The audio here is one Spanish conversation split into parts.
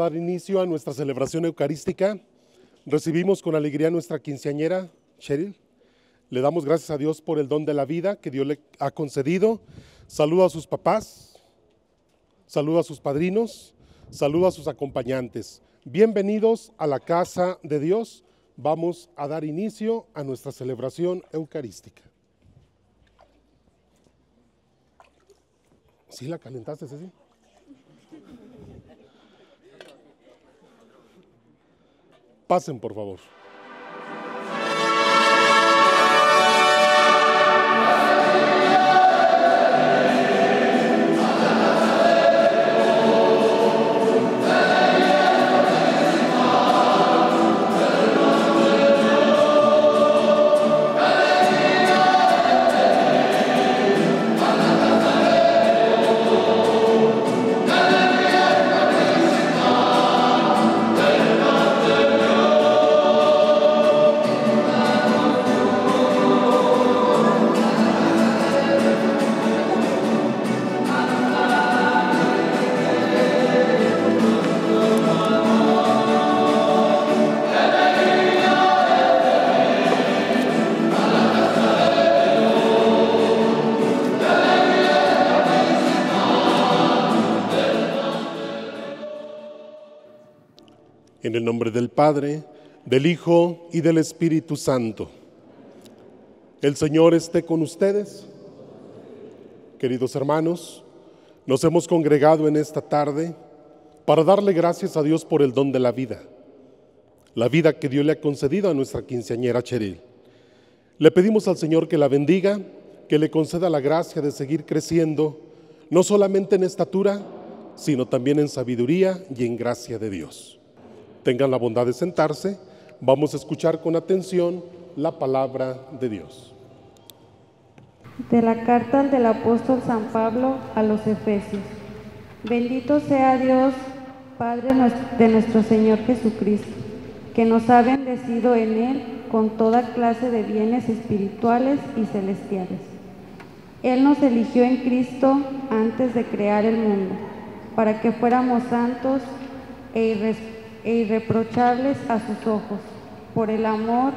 dar inicio a nuestra celebración eucarística. Recibimos con alegría a nuestra quinceañera, Cheryl. Le damos gracias a Dios por el don de la vida que Dios le ha concedido. Saludo a sus papás, saludo a sus padrinos, saludo a sus acompañantes. Bienvenidos a la casa de Dios. vamos a dar inicio a nuestra celebración eucarística. ¿Sí la calentaste, Ceci? Pasen, por favor. En el nombre del Padre, del Hijo y del Espíritu Santo. El Señor esté con ustedes. Queridos hermanos, nos hemos congregado en esta tarde para darle gracias a Dios por el don de la vida, la vida que Dios le ha concedido a nuestra quinceañera Cheryl. Le pedimos al Señor que la bendiga, que le conceda la gracia de seguir creciendo, no solamente en estatura, sino también en sabiduría y en gracia de Dios. Tengan la bondad de sentarse. Vamos a escuchar con atención la palabra de Dios. De la carta del apóstol San Pablo a los Efesios. Bendito sea Dios, Padre de nuestro Señor Jesucristo, que nos ha bendecido en Él con toda clase de bienes espirituales y celestiales. Él nos eligió en Cristo antes de crear el mundo, para que fuéramos santos e irresponsables e irreprochables a sus ojos por el amor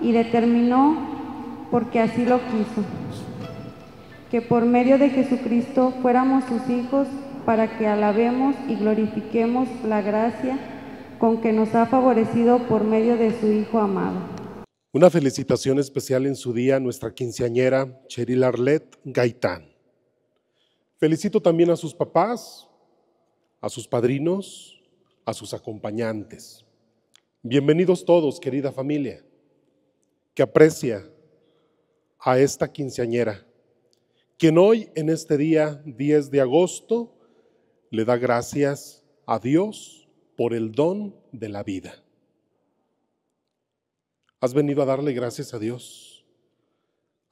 y determinó, porque así lo quiso, que por medio de Jesucristo fuéramos sus hijos para que alabemos y glorifiquemos la gracia con que nos ha favorecido por medio de su Hijo amado. Una felicitación especial en su día a nuestra quinceañera Cheryl Arlet Gaitán. Felicito también a sus papás, a sus padrinos, a sus acompañantes. Bienvenidos todos, querida familia, que aprecia a esta quinceañera, quien hoy en este día 10 de agosto le da gracias a Dios por el don de la vida. Has venido a darle gracias a Dios,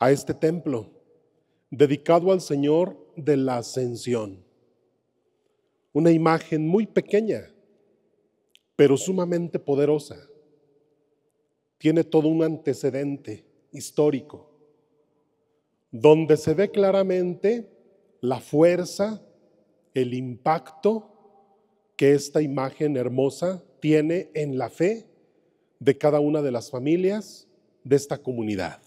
a este templo dedicado al Señor de la Ascensión. Una imagen muy pequeña pero sumamente poderosa. Tiene todo un antecedente histórico, donde se ve claramente la fuerza, el impacto que esta imagen hermosa tiene en la fe de cada una de las familias de esta comunidad.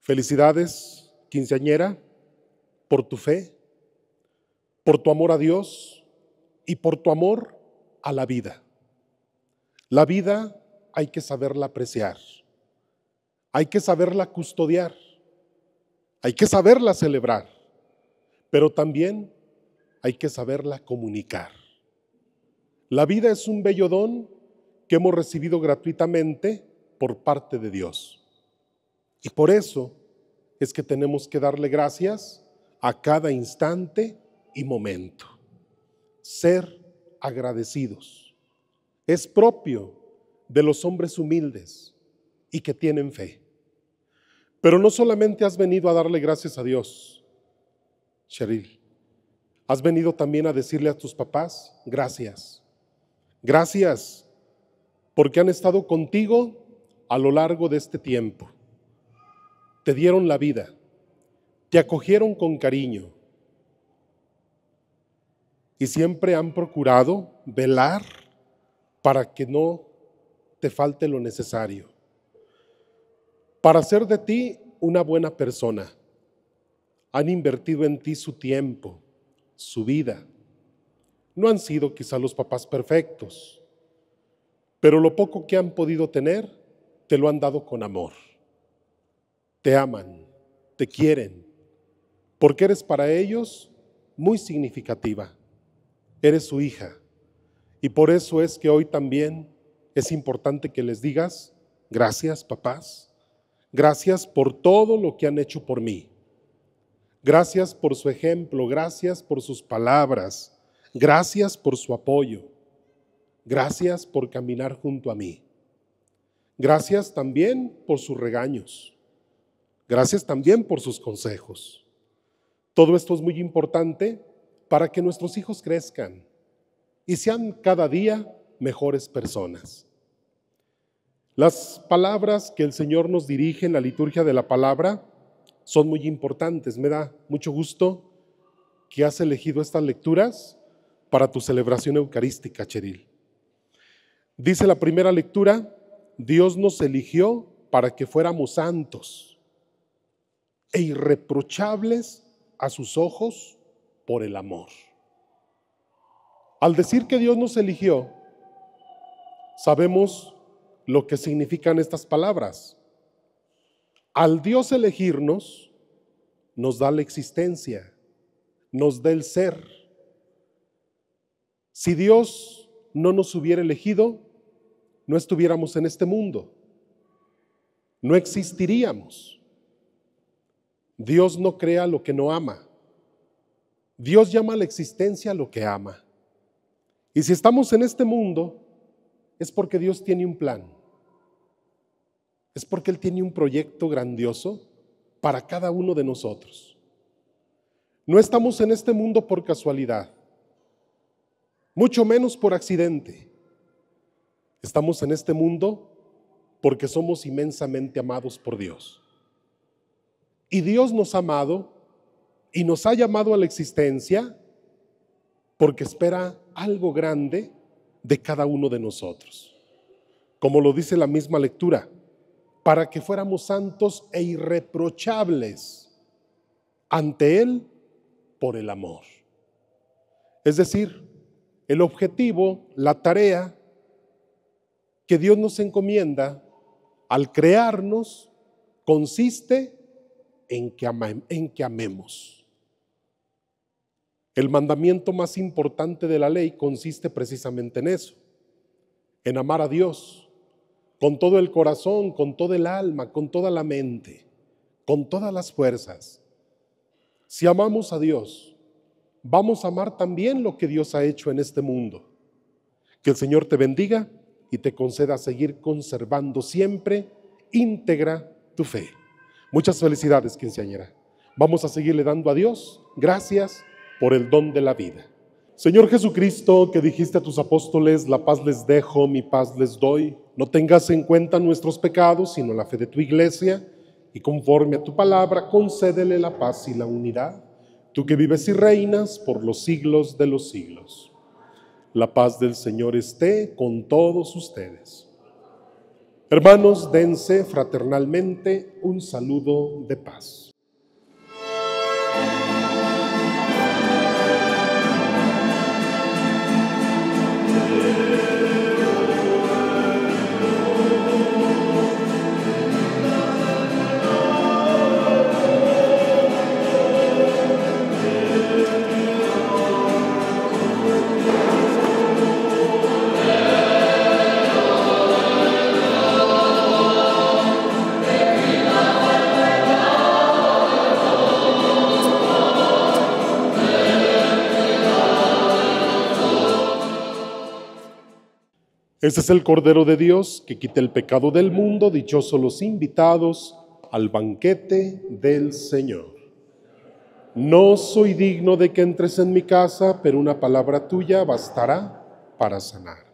Felicidades, quinceañera, por tu fe, por tu amor a Dios, y por tu amor a la vida. La vida hay que saberla apreciar, hay que saberla custodiar, hay que saberla celebrar, pero también hay que saberla comunicar. La vida es un bello don que hemos recibido gratuitamente por parte de Dios. Y por eso es que tenemos que darle gracias a cada instante y momento ser agradecidos. Es propio de los hombres humildes y que tienen fe. Pero no solamente has venido a darle gracias a Dios, Cheryl, has venido también a decirle a tus papás, gracias. Gracias porque han estado contigo a lo largo de este tiempo. Te dieron la vida, te acogieron con cariño, y siempre han procurado velar para que no te falte lo necesario, para hacer de ti una buena persona. Han invertido en ti su tiempo, su vida. No han sido quizá los papás perfectos, pero lo poco que han podido tener, te lo han dado con amor. Te aman, te quieren, porque eres para ellos muy significativa. Eres su hija. Y por eso es que hoy también es importante que les digas, gracias papás, gracias por todo lo que han hecho por mí. Gracias por su ejemplo, gracias por sus palabras, gracias por su apoyo, gracias por caminar junto a mí. Gracias también por sus regaños, gracias también por sus consejos. Todo esto es muy importante para que nuestros hijos crezcan y sean cada día mejores personas. Las palabras que el Señor nos dirige en la liturgia de la palabra son muy importantes. Me da mucho gusto que has elegido estas lecturas para tu celebración eucarística, Cheril. Dice la primera lectura, Dios nos eligió para que fuéramos santos e irreprochables a sus ojos por el amor. Al decir que Dios nos eligió, sabemos lo que significan estas palabras. Al Dios elegirnos, nos da la existencia, nos da el ser. Si Dios no nos hubiera elegido, no estuviéramos en este mundo, no existiríamos. Dios no crea lo que no ama. Dios llama a la existencia lo que ama. Y si estamos en este mundo, es porque Dios tiene un plan. Es porque Él tiene un proyecto grandioso para cada uno de nosotros. No estamos en este mundo por casualidad, mucho menos por accidente. Estamos en este mundo porque somos inmensamente amados por Dios. Y Dios nos ha amado y nos ha llamado a la existencia porque espera algo grande de cada uno de nosotros. Como lo dice la misma lectura, para que fuéramos santos e irreprochables ante Él por el amor. Es decir, el objetivo, la tarea que Dios nos encomienda al crearnos consiste en que, en que amemos. El mandamiento más importante de la ley consiste precisamente en eso, en amar a Dios con todo el corazón, con todo el alma, con toda la mente, con todas las fuerzas. Si amamos a Dios, vamos a amar también lo que Dios ha hecho en este mundo. Que el Señor te bendiga y te conceda seguir conservando siempre íntegra tu fe. Muchas felicidades, quinceañera. Vamos a seguirle dando a Dios gracias por el don de la vida. Señor Jesucristo, que dijiste a tus apóstoles, la paz les dejo, mi paz les doy, no tengas en cuenta nuestros pecados, sino la fe de tu iglesia, y conforme a tu palabra, concédele la paz y la unidad, tú que vives y reinas por los siglos de los siglos. La paz del Señor esté con todos ustedes. Hermanos, dense fraternalmente un saludo de paz. Este es el Cordero de Dios que quita el pecado del mundo, dichosos los invitados al banquete del Señor. No soy digno de que entres en mi casa, pero una palabra tuya bastará para sanar.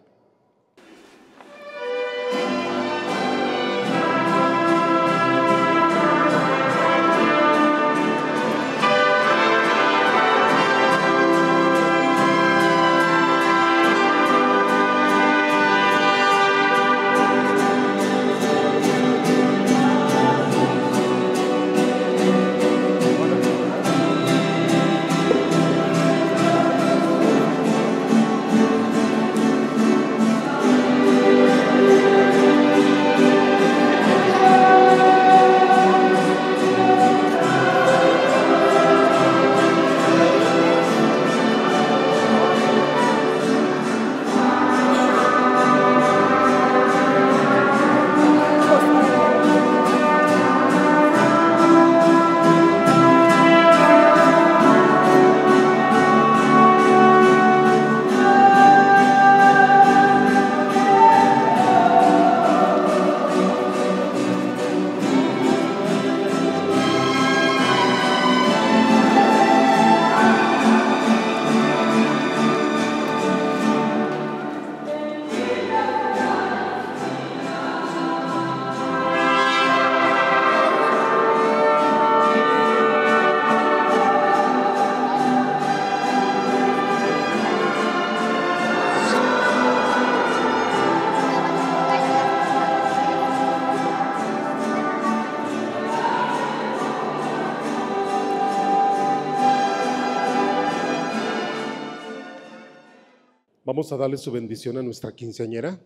A darle su bendición a nuestra quinceañera.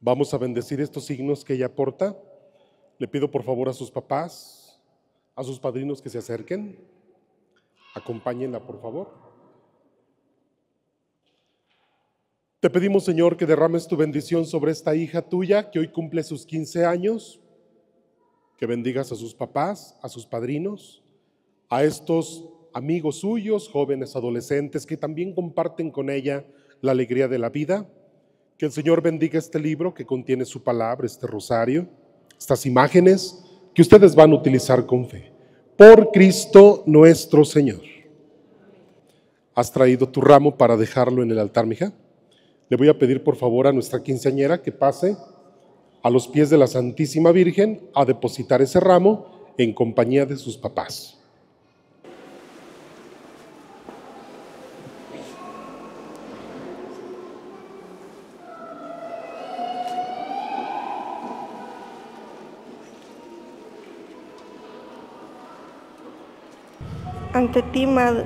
Vamos a bendecir estos signos que ella porta. Le pido por favor a sus papás, a sus padrinos que se acerquen. Acompáñenla, por favor. Te pedimos, Señor, que derrames tu bendición sobre esta hija tuya que hoy cumple sus 15 años, que bendigas a sus papás, a sus padrinos, a estos amigos suyos, jóvenes, adolescentes, que también comparten con ella la alegría de la vida. Que el Señor bendiga este libro que contiene su palabra, este rosario, estas imágenes que ustedes van a utilizar con fe. Por Cristo nuestro Señor. ¿Has traído tu ramo para dejarlo en el altar, mija? Le voy a pedir por favor a nuestra quinceañera que pase a los pies de la Santísima Virgen a depositar ese ramo en compañía de sus papás. Ante ti, Mad-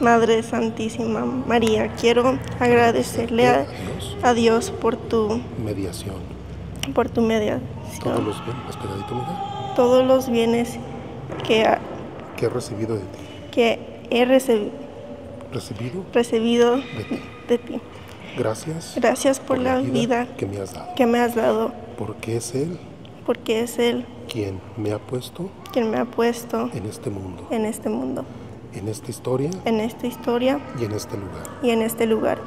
Madre Santísima María, quiero agradecerle a, a Dios por tu, Mediación. por tu mediación, Todos los bienes, mija, todos los bienes que, ha- que he recibido de ti. que he rece- Recibido recibido de ti. de ti. Gracias Gracias por la vida que me has dado. que me has dado, Porque es Él porque es Él quien me ha puesto quien me ha puesto en este mundo, en este mundo, en esta historia en esta historia y en este lugar, y en este lugar,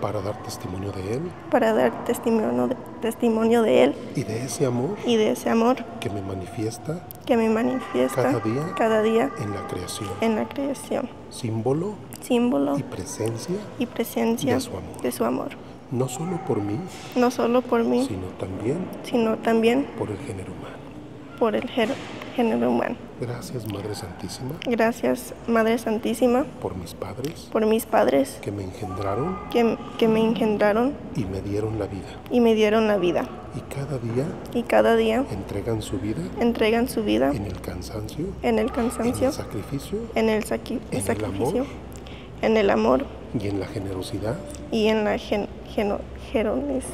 para dar testimonio de Él para dar testimonio de, testimonio de Él y de ese amor y de ese amor que me manifiesta que me manifiesta Cada día. cada día en la creación, en la creación, símbolo símbolo y presencia, y presencia de su amor. de su amor, no solo por mí, no solo por mí, sino también sino también por el género humano. por el género, género humano. Gracias, Madre Santísima, Gracias, Madre Santísima, por mis padres. Por mis padres. Que me engendraron. Que, que me engendraron. Y me dieron la vida. y me dieron la vida, Y cada día y cada día entregan su vida entregan su vida en el cansancio, en el en cansancio, el sacrificio en el saqui- en el sacrificio, amor. en el amor y en la generosidad. y en la gen- geno- gerones,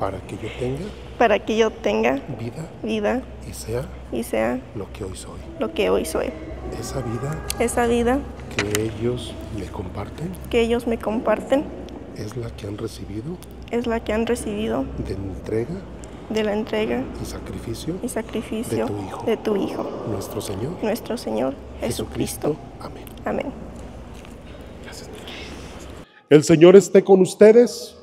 para que yo tenga para que yo tenga vida vida y sea y sea lo que hoy soy. lo que hoy soy. Esa vida Esa vida que ellos me comparten que ellos me comparten es la que han recibido es la que han recibido de entrega de la entrega y sacrificio y sacrificio De tu Hijo. de tu Hijo, nuestro Señor nuestro Señor Jesucristo. Amén. Amén. El Señor esté con ustedes.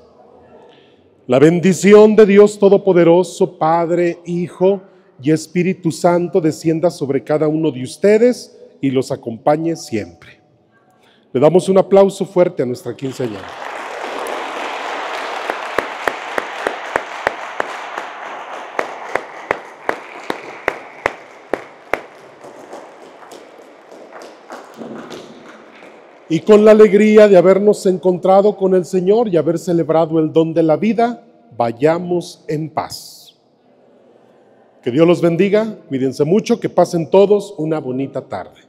La bendición de Dios Todopoderoso, Padre, Hijo y Espíritu Santo descienda sobre cada uno de ustedes y los acompañe siempre. Le damos un aplauso fuerte a nuestra quinceañera. Y con la alegría de habernos encontrado con el Señor y haber celebrado el don de la vida, vayamos en paz. Que Dios los bendiga, cuídense mucho, que pasen todos una bonita tarde.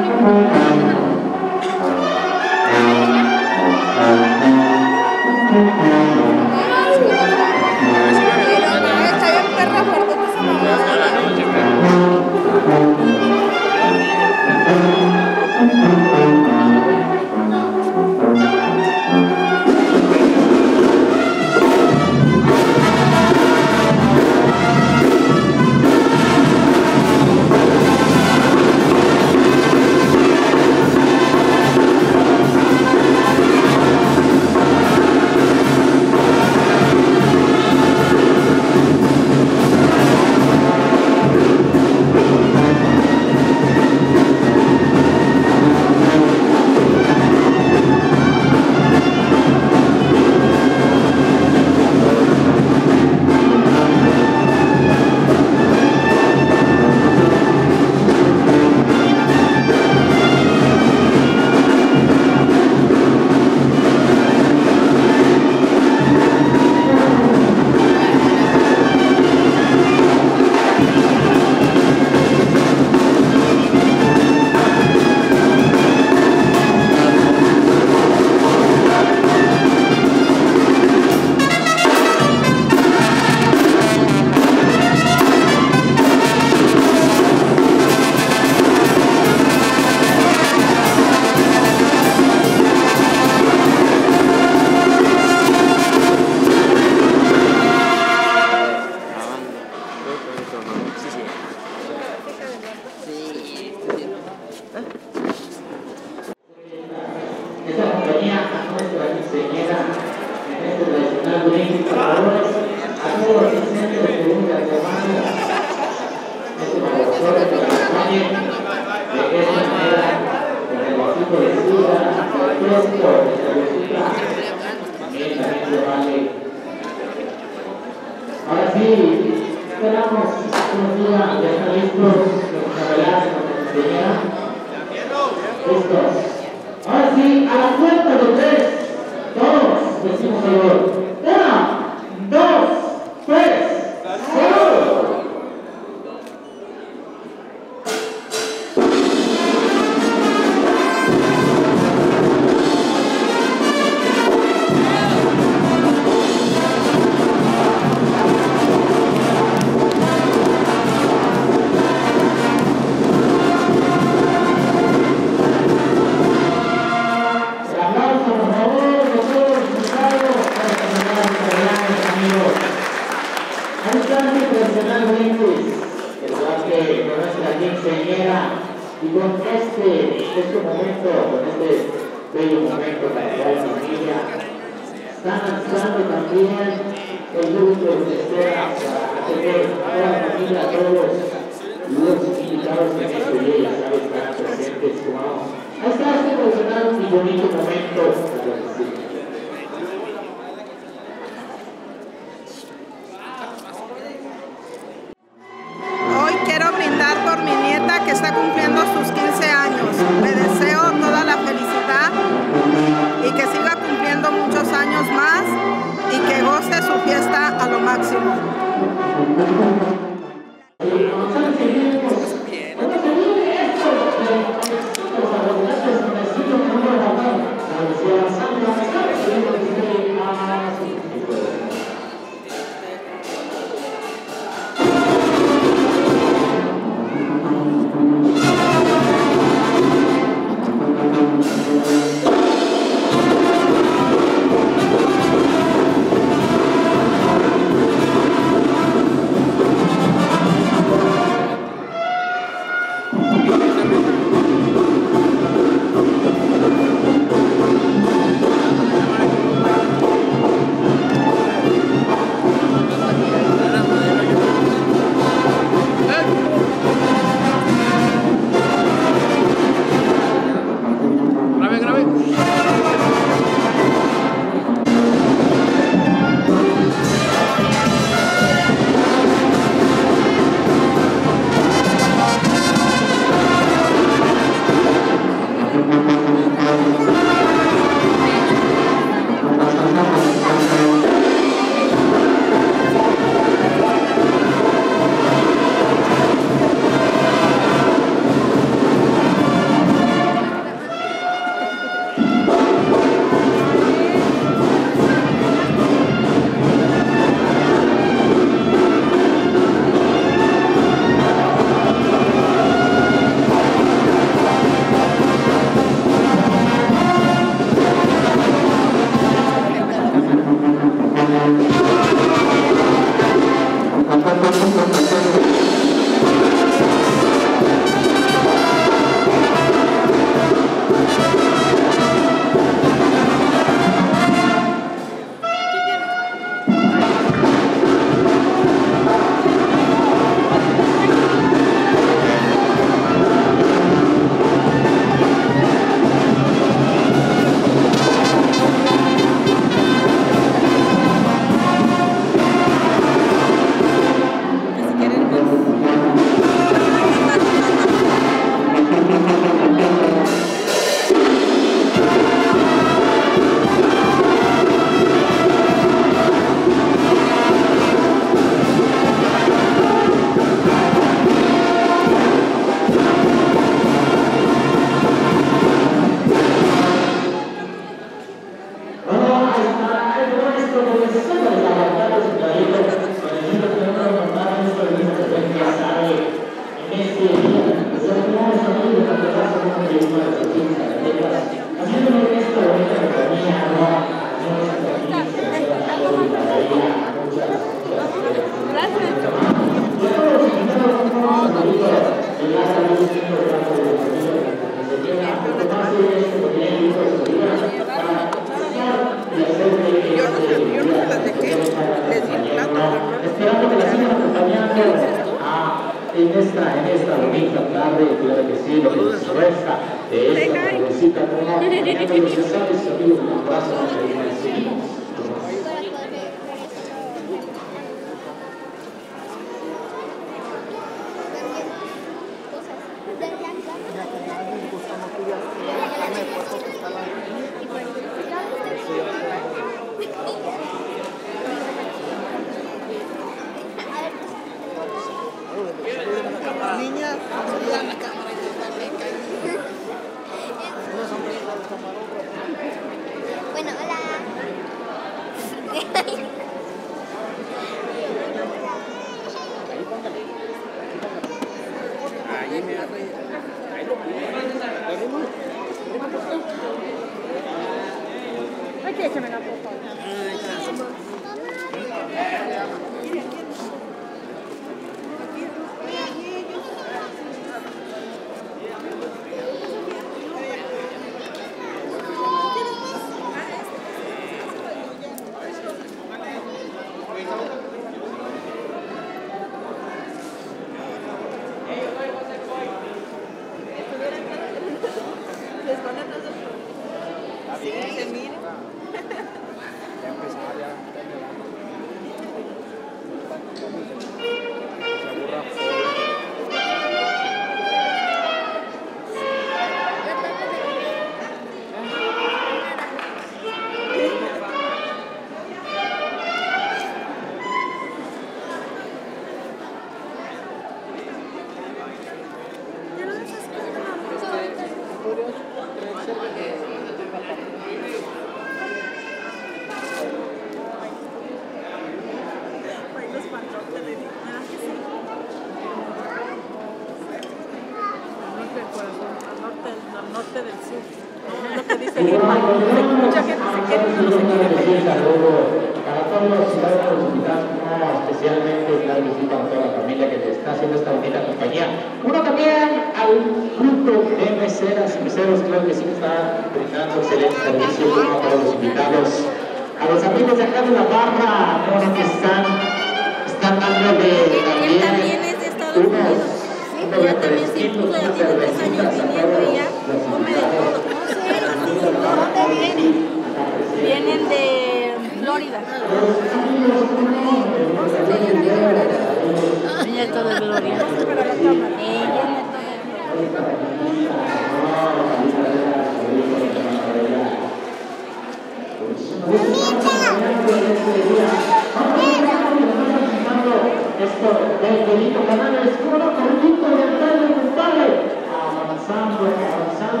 pasado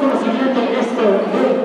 conocimiento de esto.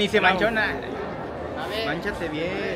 Ni se manchó nada. Manchate bien.